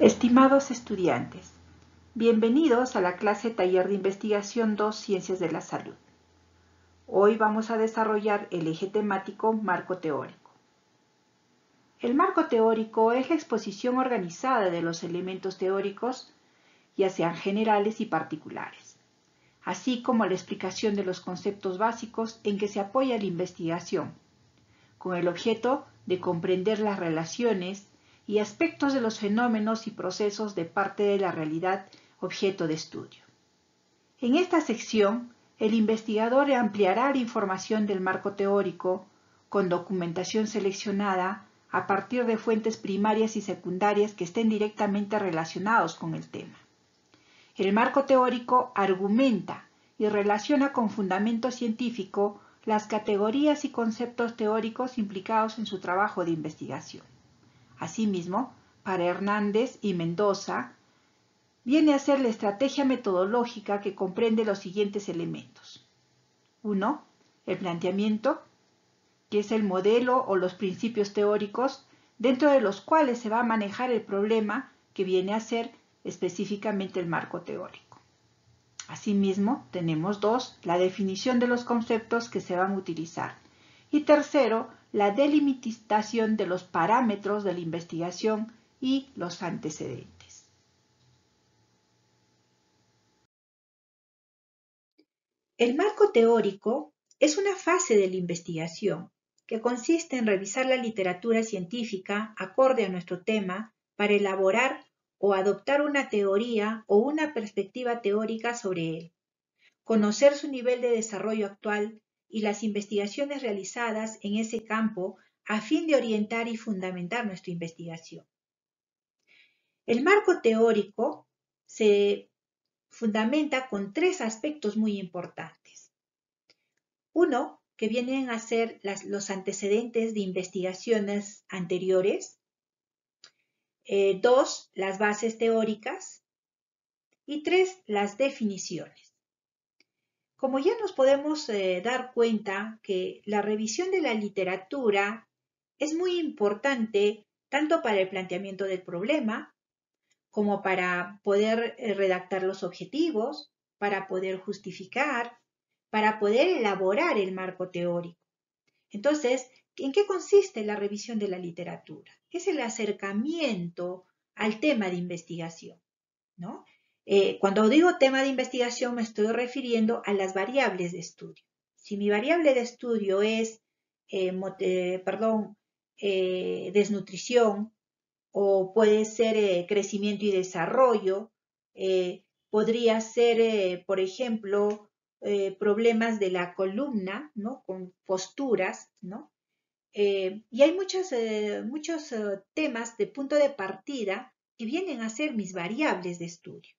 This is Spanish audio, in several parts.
Estimados estudiantes, bienvenidos a la clase Taller de Investigación 2 Ciencias de la Salud. Hoy vamos a desarrollar el eje temático marco teórico. El marco teórico es la exposición organizada de los elementos teóricos, ya sean generales y particulares, así como la explicación de los conceptos básicos en que se apoya la investigación, con el objeto de comprender las relaciones y aspectos de los fenómenos y procesos de parte de la realidad objeto de estudio. En esta sección, el investigador ampliará la información del marco teórico con documentación seleccionada a partir de fuentes primarias y secundarias que estén directamente relacionados con el tema. El marco teórico argumenta y relaciona con fundamento científico las categorías y conceptos teóricos implicados en su trabajo de investigación. Asimismo, para Hernández y Mendoza, viene a ser la estrategia metodológica que comprende los siguientes elementos. 1. El planteamiento, que es el modelo o los principios teóricos dentro de los cuales se va a manejar el problema que viene a ser específicamente el marco teórico. Asimismo, tenemos dos, la definición de los conceptos que se van a utilizar. Y tercero, la delimitación de los parámetros de la investigación y los antecedentes. El marco teórico es una fase de la investigación que consiste en revisar la literatura científica acorde a nuestro tema para elaborar o adoptar una teoría o una perspectiva teórica sobre él, conocer su nivel de desarrollo actual y las investigaciones realizadas en ese campo a fin de orientar y fundamentar nuestra investigación. El marco teórico se fundamenta con tres aspectos muy importantes. Uno, que vienen a ser los antecedentes de investigaciones anteriores. Eh, dos, las bases teóricas. Y tres, las definiciones. Como ya nos podemos eh, dar cuenta que la revisión de la literatura es muy importante tanto para el planteamiento del problema como para poder eh, redactar los objetivos, para poder justificar, para poder elaborar el marco teórico. Entonces, ¿en qué consiste la revisión de la literatura? Es el acercamiento al tema de investigación, ¿no? Eh, cuando digo tema de investigación me estoy refiriendo a las variables de estudio. Si mi variable de estudio es, eh, eh, desnutrición o puede ser crecimiento y desarrollo, podría ser, por ejemplo, problemas de la columna, ¿no? Con posturas, ¿no? y hay muchos, muchos temas de punto de partida que vienen a ser mis variables de estudio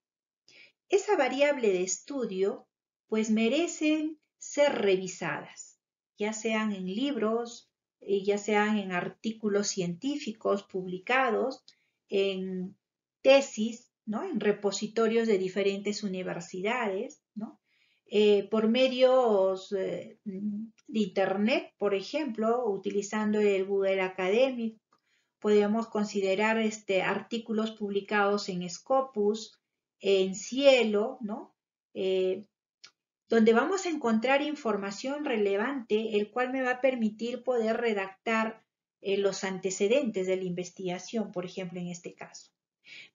esa variable de estudio pues merecen ser revisadas, ya sean en libros, eh, ya sean en artículos científicos publicados, en tesis, ¿no? en repositorios de diferentes universidades, ¿no? Eh, por medios eh, de Internet, por ejemplo, utilizando el Google Academic, podemos considerar este, artículos publicados en Scopus, en cielo, ¿no? Eh, donde vamos a encontrar información relevante, el cual me va a permitir poder redactar eh, los antecedentes de la investigación, por ejemplo, en este caso.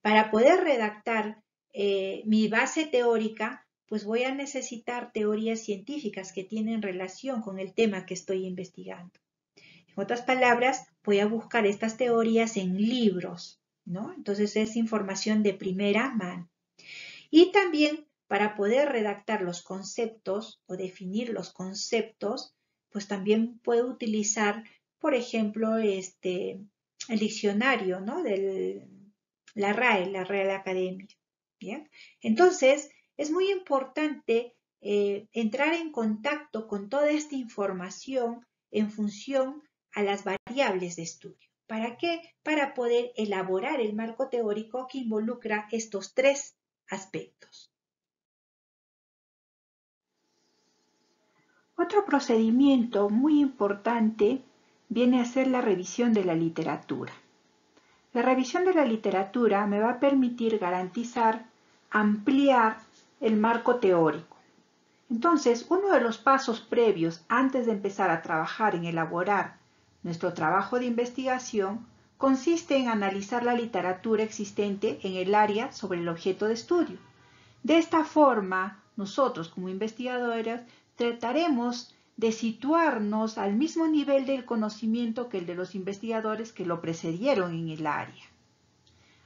Para poder redactar eh, mi base teórica, pues voy a necesitar teorías científicas que tienen relación con el tema que estoy investigando. En otras palabras, voy a buscar estas teorías en libros, ¿no? Entonces es información de primera mano. Y también para poder redactar los conceptos o definir los conceptos, pues también puedo utilizar, por ejemplo, este, el diccionario, ¿no? De la RAE, la Real Academia. ¿bien? Entonces, es muy importante eh, entrar en contacto con toda esta información en función a las variables de estudio. ¿Para qué? Para poder elaborar el marco teórico que involucra estos tres aspectos. Otro procedimiento muy importante viene a ser la revisión de la literatura. La revisión de la literatura me va a permitir garantizar, ampliar el marco teórico. Entonces, uno de los pasos previos antes de empezar a trabajar en elaborar nuestro trabajo de investigación consiste en analizar la literatura existente en el área sobre el objeto de estudio. De esta forma, nosotros como investigadores trataremos de situarnos al mismo nivel del conocimiento que el de los investigadores que lo precedieron en el área.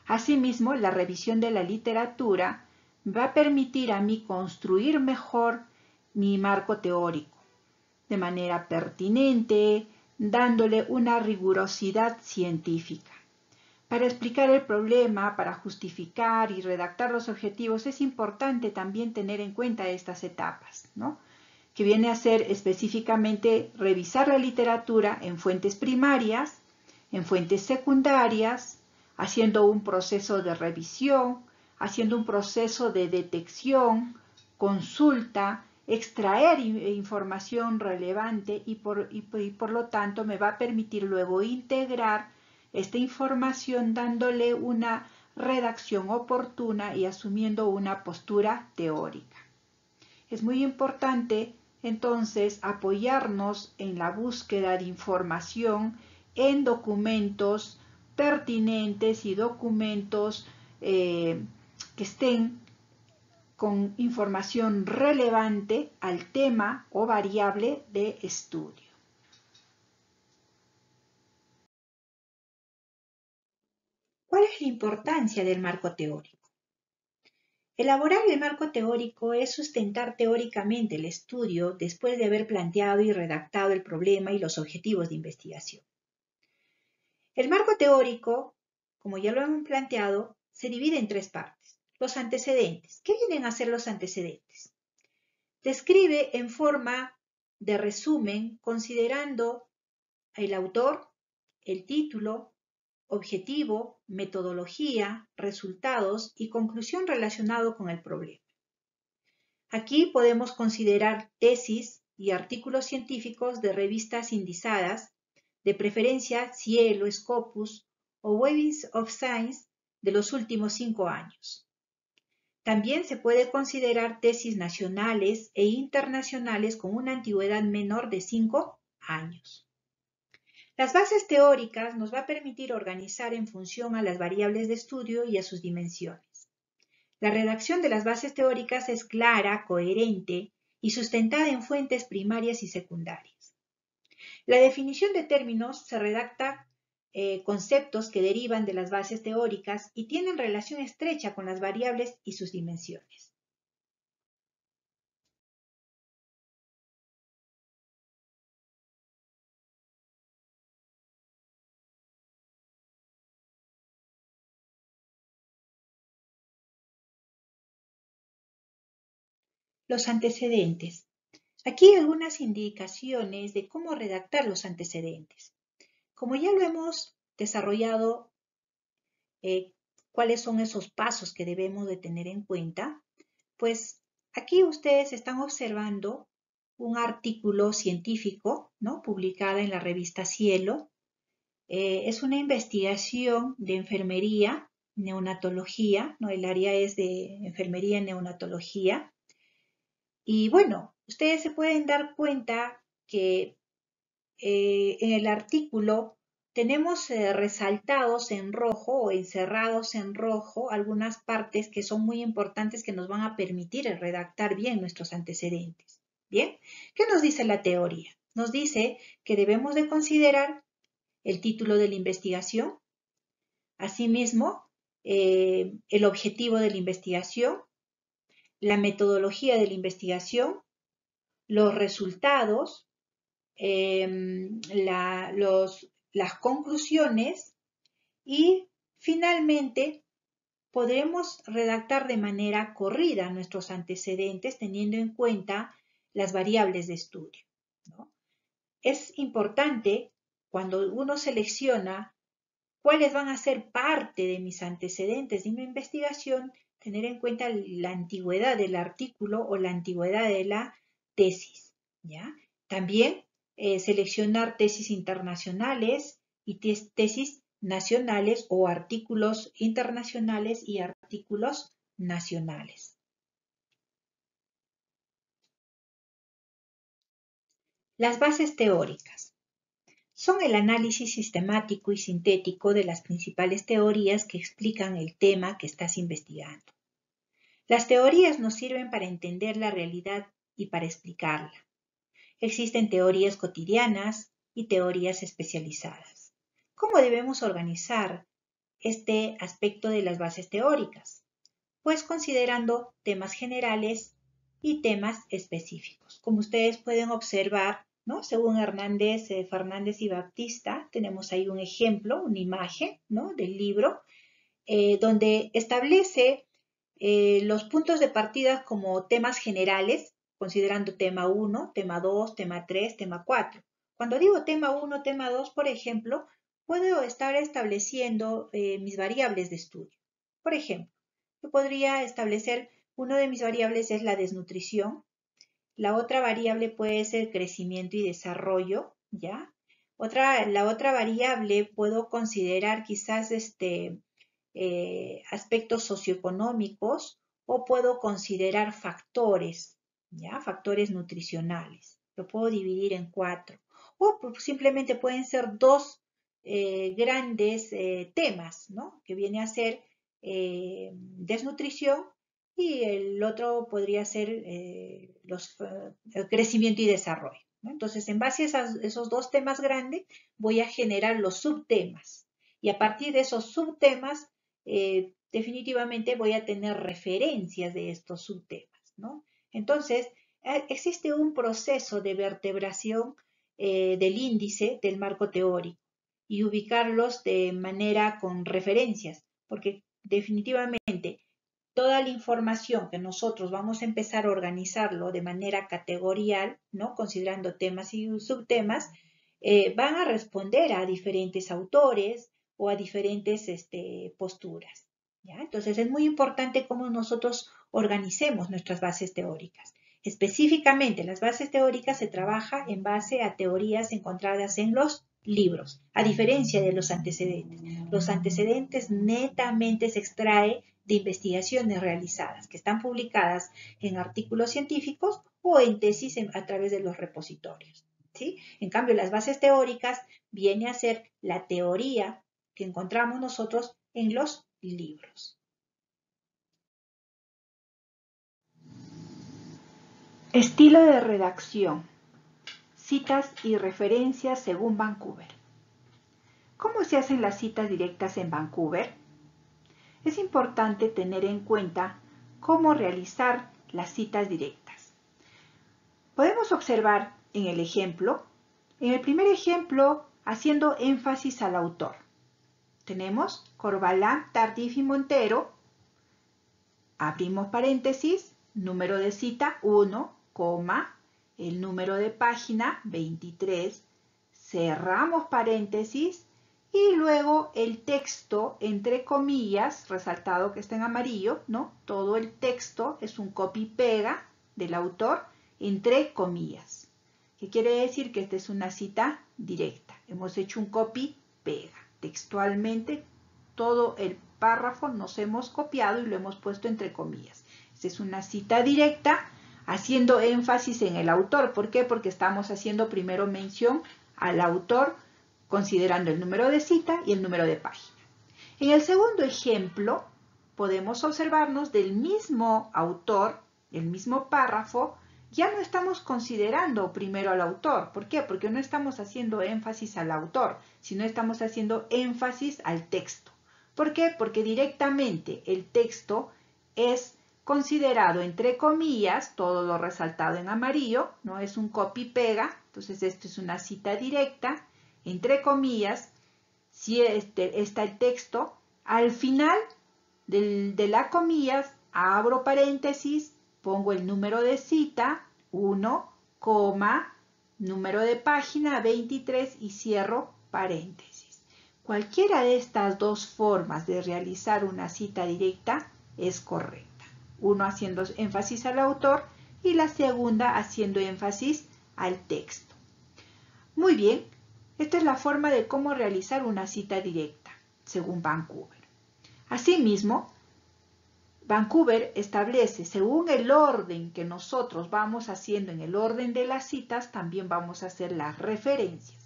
Asimismo, la revisión de la literatura va a permitir a mí construir mejor mi marco teórico, de manera pertinente, dándole una rigurosidad científica. Para explicar el problema, para justificar y redactar los objetivos, es importante también tener en cuenta estas etapas, ¿no? que viene a ser específicamente revisar la literatura en fuentes primarias, en fuentes secundarias, haciendo un proceso de revisión, haciendo un proceso de detección, consulta, extraer información relevante y por, y por, lo tanto me va a permitir luego integrar esta información dándole una redacción oportuna y asumiendo una postura teórica. Es muy importante entonces apoyarnos en la búsqueda de información en documentos pertinentes y documentos eh, que estén con información relevante al tema o variable de estudio. ¿Cuál es la importancia del marco teórico? Elaborar el marco teórico es sustentar teóricamente el estudio después de haber planteado y redactado el problema y los objetivos de investigación. El marco teórico, como ya lo hemos planteado, se divide en tres partes. Los antecedentes. ¿Qué vienen a ser los antecedentes? Describe en forma de resumen considerando el autor, el título, objetivo, metodología, resultados y conclusión relacionado con el problema. Aquí podemos considerar tesis y artículos científicos de revistas indizadas, de preferencia Cielo, Scopus o Webs of Science de los últimos cinco años. También se puede considerar tesis nacionales e internacionales con una antigüedad menor de cinco años. Las bases teóricas nos va a permitir organizar en función a las variables de estudio y a sus dimensiones. La redacción de las bases teóricas es clara, coherente y sustentada en fuentes primarias y secundarias. La definición de términos se redacta eh, conceptos que derivan de las bases teóricas y tienen relación estrecha con las variables y sus dimensiones. Los antecedentes. Aquí algunas indicaciones de cómo redactar los antecedentes. Como ya lo hemos desarrollado, eh, cuáles son esos pasos que debemos de tener en cuenta, pues aquí ustedes están observando un artículo científico, ¿no? Publicada en la revista Cielo. Eh, es una investigación de enfermería, neonatología, ¿no? El área es de enfermería y neonatología. Y bueno, ustedes se pueden dar cuenta que eh, en el artículo tenemos eh, resaltados en rojo o encerrados en rojo algunas partes que son muy importantes que nos van a permitir redactar bien nuestros antecedentes. Bien, ¿qué nos dice la teoría? Nos dice que debemos de considerar el título de la investigación, asimismo, eh, el objetivo de la investigación, la metodología de la investigación, los resultados, em, las conclusiones y finalmente podremos redactar de manera corrida nuestros antecedentes teniendo en cuenta las variables de estudio. Es importante cuando uno selecciona cuáles van a ser parte de mis antecedentes de mi investigación, tener en cuenta la antigüedad del artículo o la antigüedad de la tesis. ¿ya? También eh, seleccionar tesis internacionales y tesis nacionales o artículos internacionales y artículos nacionales. Las bases teóricas son el análisis sistemático y sintético de las principales teorías que explican el tema que estás investigando. Las teorías nos sirven para entender la realidad y para explicarla. Existen teorías cotidianas y teorías especializadas. ¿Cómo debemos organizar este aspecto de las bases teóricas? Pues considerando temas generales y temas específicos. Como ustedes pueden observar, ¿no? Según Hernández, eh, Fernández y Baptista, tenemos ahí un ejemplo, una imagen, ¿no? Del libro, eh, donde establece eh, los puntos de partida como temas generales, considerando tema 1, tema 2, tema 3, tema 4. Cuando digo tema 1, tema 2, por ejemplo, puedo estar estableciendo mis variables de estudio. Por ejemplo, yo podría establecer, uno de mis variables es la desnutrición, la otra variable puede ser crecimiento y desarrollo, ¿ya? Otra, la otra variable puedo considerar quizás este, eh, aspectos socioeconómicos o puedo considerar factores, ¿ya? Factores nutricionales. Lo puedo dividir en cuatro. O simplemente pueden ser dos eh, grandes eh, temas, ¿no? Que viene a ser desnutrición y el otro podría ser eh, los, eh, el crecimiento y desarrollo. Entonces, en base a esos dos temas grandes, voy a generar los subtemas. Y a partir de esos subtemas, eh, definitivamente voy a tener referencias de estos subtemas. ¿no? Entonces, existe un proceso de vertebración del índice del marco teórico y ubicarlos de manera con referencias, porque definitivamente toda la información que nosotros vamos a empezar a organizarlo de manera categorial, ¿no? considerando temas y subtemas, eh, van a responder a diferentes autores o a diferentes este, posturas. Entonces es muy importante cómo nosotros organicemos nuestras bases teóricas. Específicamente, las bases teóricas se trabaja en base a teorías encontradas en los libros, a diferencia de los antecedentes. Los antecedentes netamente se extrae de investigaciones realizadas, que están publicadas en artículos científicos o en tesis a través de los repositorios. ¿sí? En cambio, las bases teóricas viene a ser la teoría que encontramos nosotros en los libros. Estilo de redacción. Citas y referencias según Vancouver. ¿Cómo se hacen las citas directas en Vancouver? es importante tener en cuenta cómo realizar las citas directas. Podemos observar en el ejemplo, en el primer ejemplo, haciendo énfasis al autor. Tenemos Corbalán, Tardif y Montero, abrimos paréntesis, número de cita 1, coma, el número de página 23, cerramos paréntesis y luego el texto, entre comillas, resaltado que está en amarillo, ¿no? Todo el texto es un copy-pega del autor, entre comillas. ¿Qué quiere decir? Que esta es una cita directa. Hemos hecho un copy-pega. Textualmente, todo el párrafo nos hemos copiado y lo hemos puesto entre comillas. Esta es una cita directa haciendo énfasis en el autor. ¿Por qué? Porque estamos haciendo primero mención al autor considerando el número de cita y el número de página. En el segundo ejemplo, podemos observarnos del mismo autor, el mismo párrafo, ya no estamos considerando primero al autor. ¿Por qué? Porque no estamos haciendo énfasis al autor, sino estamos haciendo énfasis al texto. ¿Por qué? Porque directamente el texto es considerado entre comillas, todo lo resaltado en amarillo, no es un copy-pega, entonces esto es una cita directa, entre comillas, si este, está el texto, al final de la comillas abro paréntesis, pongo el número de cita, 1, coma, número de página 23 y cierro paréntesis. Cualquiera de estas dos formas de realizar una cita directa es correcta. Uno haciendo énfasis al autor y la segunda haciendo énfasis al texto. Muy bien, esta es la forma de cómo realizar una cita directa. según Vancouver. Asimismo, Vancouver establece, según el orden que nosotros vamos haciendo en el orden de las citas, también vamos a hacer las referencias.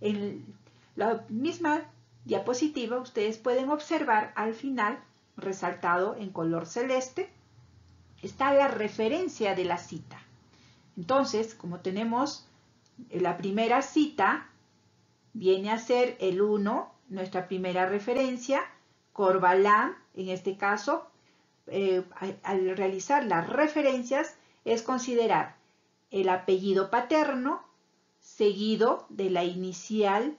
En la misma diapositiva ustedes pueden observar al final, resaltado en color celeste, está la referencia de la cita. Entonces, como tenemos la primera cita, viene a ser el 1, nuestra primera referencia, Corbalán, en este caso, eh, al realizar las referencias, es considerar el apellido paterno seguido de la inicial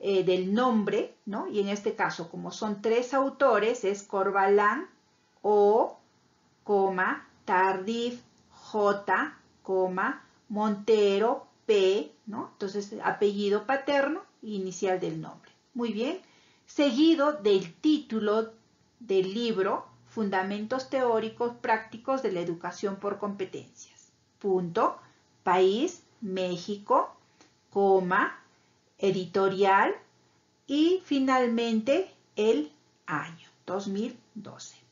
eh, del nombre, ¿no? Y en este caso, como son tres autores, es Corbalán o, coma, Tardif, J, coma, Montero, P, ¿no? Entonces, apellido paterno, inicial del nombre. Muy bien. Seguido del título del libro, Fundamentos Teóricos Prácticos de la Educación por Competencias. Punto. País, México, coma, editorial y finalmente el año, 2012.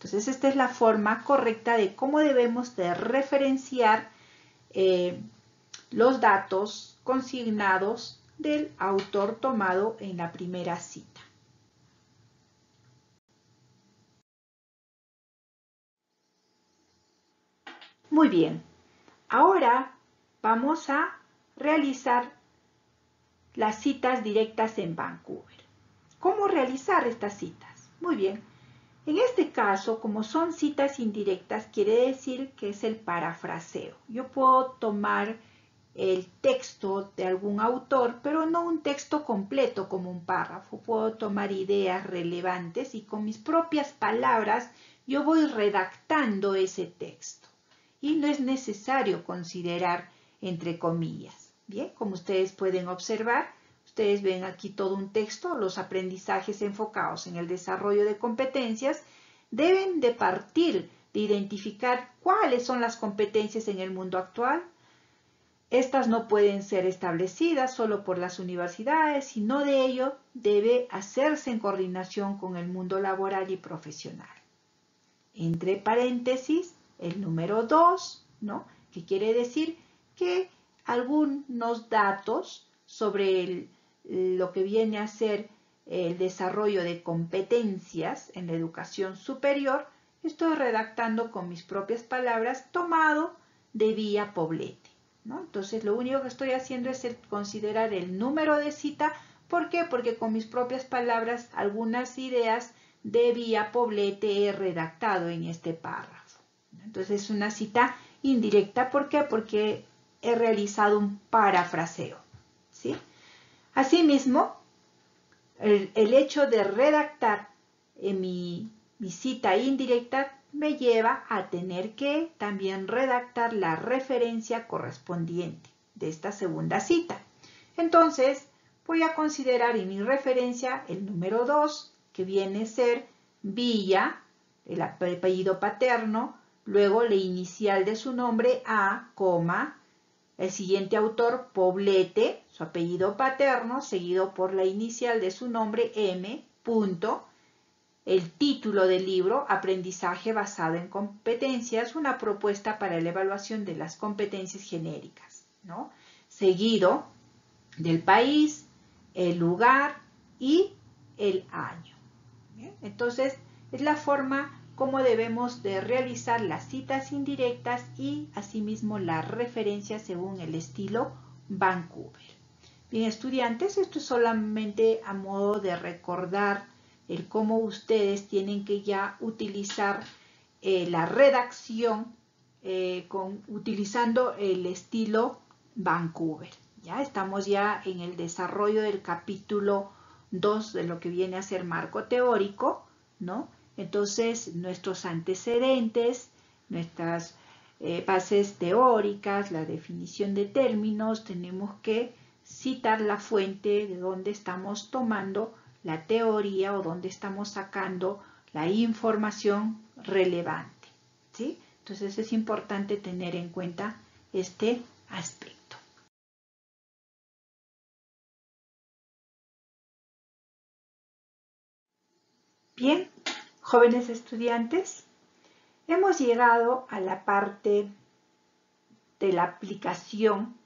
Entonces, esta es la forma correcta de cómo debemos de referenciar eh, los datos consignados del autor tomado en la primera cita. Muy bien, ahora vamos a realizar las citas directas en Vancouver. ¿Cómo realizar estas citas? Muy bien, en este caso, como son citas indirectas, quiere decir que es el parafraseo. Yo puedo tomar el texto de algún autor, pero no un texto completo como un párrafo. Puedo tomar ideas relevantes y con mis propias palabras yo voy redactando ese texto. Y no es necesario considerar entre comillas. Bien, como ustedes pueden observar, ustedes ven aquí todo un texto, los aprendizajes enfocados en el desarrollo de competencias deben de partir de identificar cuáles son las competencias en el mundo actual, estas no pueden ser establecidas solo por las universidades, sino de ello debe hacerse en coordinación con el mundo laboral y profesional. Entre paréntesis, el número 2, ¿no? que quiere decir que algunos datos sobre lo que viene a ser el desarrollo de competencias en la educación superior, estoy redactando con mis propias palabras tomado de vía Poblete. Entonces lo único que estoy haciendo es considerar el número de cita. ¿Por qué? Porque con mis propias palabras algunas ideas de vía poblete he redactado en este párrafo. Entonces es una cita indirecta. ¿Por qué? Porque he realizado un parafraseo. ¿sí? Asimismo, el, hecho de redactar en mi, mi cita indirecta me lleva a tener que también redactar la referencia correspondiente de esta segunda cita. Entonces, voy a considerar en mi referencia el número 2, que viene a ser Villa, el apellido paterno, luego la inicial de su nombre A, coma, el siguiente autor Poblete, su apellido paterno, seguido por la inicial de su nombre M, punto, el título del libro, Aprendizaje basado en competencias, una propuesta para la evaluación de las competencias genéricas, ¿no? Seguido del país, el lugar y el año. Entonces, es la forma como debemos de realizar las citas indirectas y asimismo la referencia según el estilo Vancouver. Bien, estudiantes, esto es solamente a modo de recordar el cómo ustedes tienen que ya utilizar eh, la redacción eh, con, utilizando el estilo Vancouver. Ya estamos ya en el desarrollo del capítulo 2 de lo que viene a ser marco teórico, ¿no? Entonces, nuestros antecedentes, nuestras eh, bases teóricas, la definición de términos, tenemos que citar la fuente de donde estamos tomando la teoría o dónde estamos sacando la información relevante. ¿sí? Entonces es importante tener en cuenta este aspecto. Bien, jóvenes estudiantes, hemos llegado a la parte de la aplicación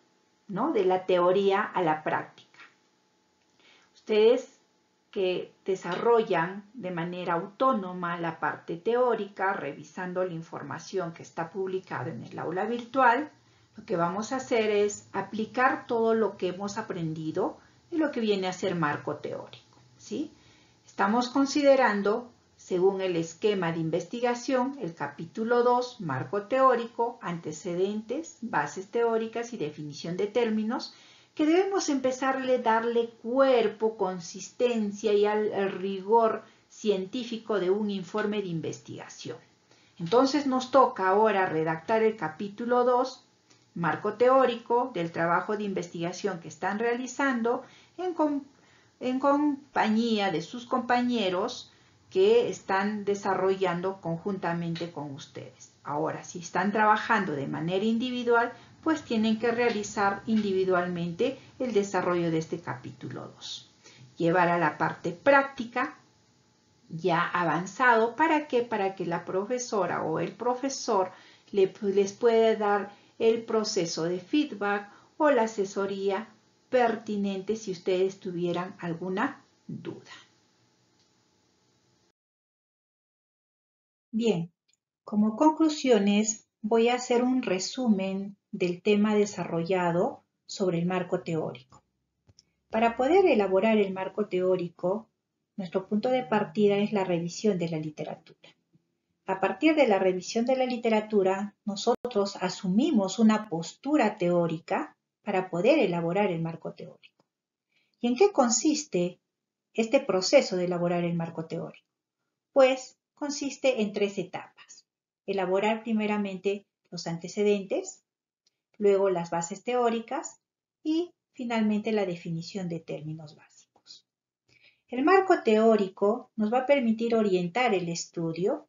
¿no? de la teoría a la práctica. Ustedes que desarrollan de manera autónoma la parte teórica, revisando la información que está publicada en el aula virtual, lo que vamos a hacer es aplicar todo lo que hemos aprendido de lo que viene a ser marco teórico. ¿sí? Estamos considerando, según el esquema de investigación, el capítulo 2, marco teórico, antecedentes, bases teóricas y definición de términos, que debemos empezarle darle cuerpo, consistencia y al, rigor científico de un informe de investigación. Entonces nos toca ahora redactar el capítulo 2, marco teórico del trabajo de investigación que están realizando en compañía de sus compañeros que están desarrollando conjuntamente con ustedes. Ahora, si están trabajando de manera individual, pues tienen que realizar individualmente el desarrollo de este capítulo 2. Llevar a la parte práctica ya avanzado, ¿para qué? Para que la profesora o el profesor les pueda dar el proceso de feedback o la asesoría pertinente si ustedes tuvieran alguna duda. Bien, como conclusiones voy a hacer un resumen del tema desarrollado sobre el marco teórico. Para poder elaborar el marco teórico, nuestro punto de partida es la revisión de la literatura. A partir de la revisión de la literatura, nosotros asumimos una postura teórica para poder elaborar el marco teórico. ¿Y en qué consiste este proceso de elaborar el marco teórico? Pues consiste en tres etapas. Elaborar primeramente los antecedentes, luego las bases teóricas y finalmente la definición de términos básicos. El marco teórico nos va a permitir orientar el estudio,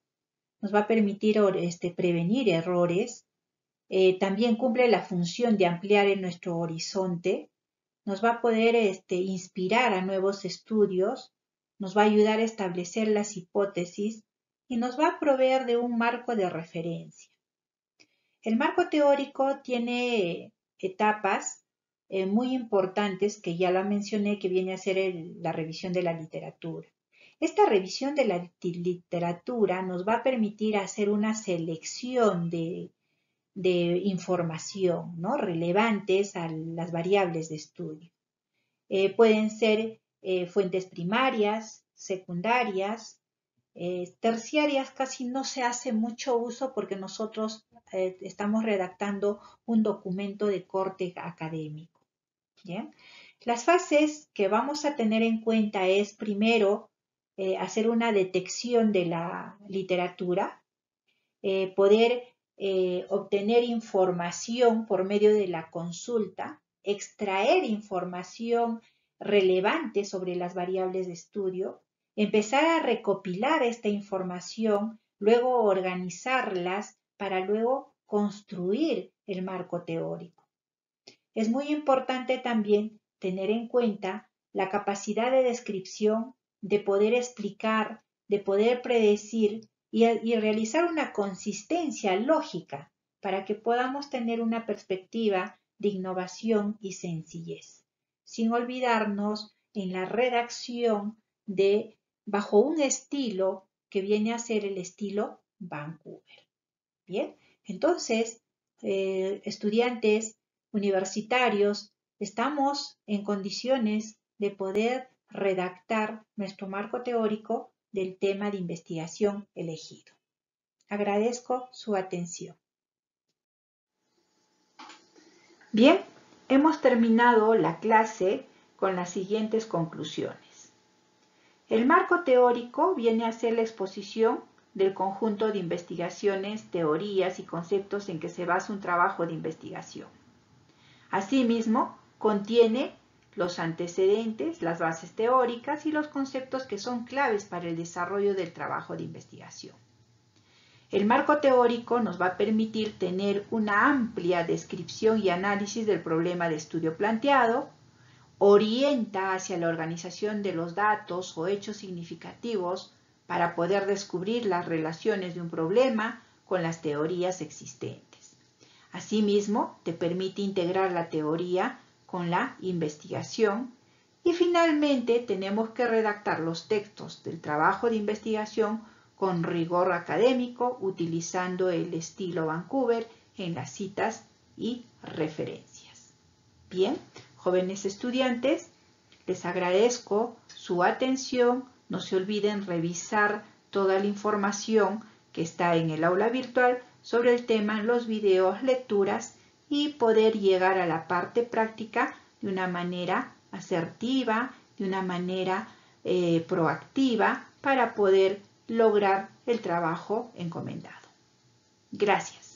nos va a permitir este, prevenir errores eh, también cumple la función de ampliar en nuestro horizonte, nos va a poder este, inspirar a nuevos estudios, nos va a ayudar a establecer las hipótesis y nos va a proveer de un marco de referencia. El marco teórico tiene etapas eh, muy importantes que ya la mencioné, que viene a ser la revisión de la literatura. Esta revisión de la literatura nos va a permitir hacer una selección de información ¿no? relevantes a las variables de estudio. Eh, pueden ser eh, fuentes primarias, secundarias, eh, terciarias casi no se hace mucho uso porque nosotros estamos redactando un documento de corte académico. Las fases que vamos a tener en cuenta es primero hacer una detección de la literatura, poder eh, obtener información por medio de la consulta, extraer información relevante sobre las variables de estudio, empezar a recopilar esta información, luego organizarlas para luego construir el marco teórico. Es muy importante también tener en cuenta la capacidad de descripción, de poder explicar, de poder predecir y, realizar una consistencia lógica para que podamos tener una perspectiva de innovación y sencillez, sin olvidarnos en la redacción de bajo un estilo que viene a ser el estilo Vancouver. Bien, entonces, eh, estudiantes universitarios, estamos en condiciones de poder redactar nuestro marco teórico del tema de investigación elegido. Agradezco su atención. Bien, hemos terminado la clase con las siguientes conclusiones. El marco teórico viene a ser la exposición del conjunto de investigaciones, teorías y conceptos en que se basa un trabajo de investigación. Asimismo, contiene los antecedentes, las bases teóricas y los conceptos que son claves para el desarrollo del trabajo de investigación. El marco teórico nos va a permitir tener una amplia descripción y análisis del problema de estudio planteado, orienta hacia la organización de los datos o hechos significativos para poder descubrir las relaciones de un problema con las teorías existentes. Asimismo, te permite integrar la teoría con la investigación y finalmente tenemos que redactar los textos del trabajo de investigación con rigor académico utilizando el estilo Vancouver en las citas y referencias. Bien, jóvenes estudiantes, les agradezco su atención. No se olviden revisar toda la información que está en el aula virtual sobre el tema, los videos, lecturas y poder llegar a la parte práctica de una manera asertiva, de una manera eh, proactiva para poder lograr el trabajo encomendado. Gracias.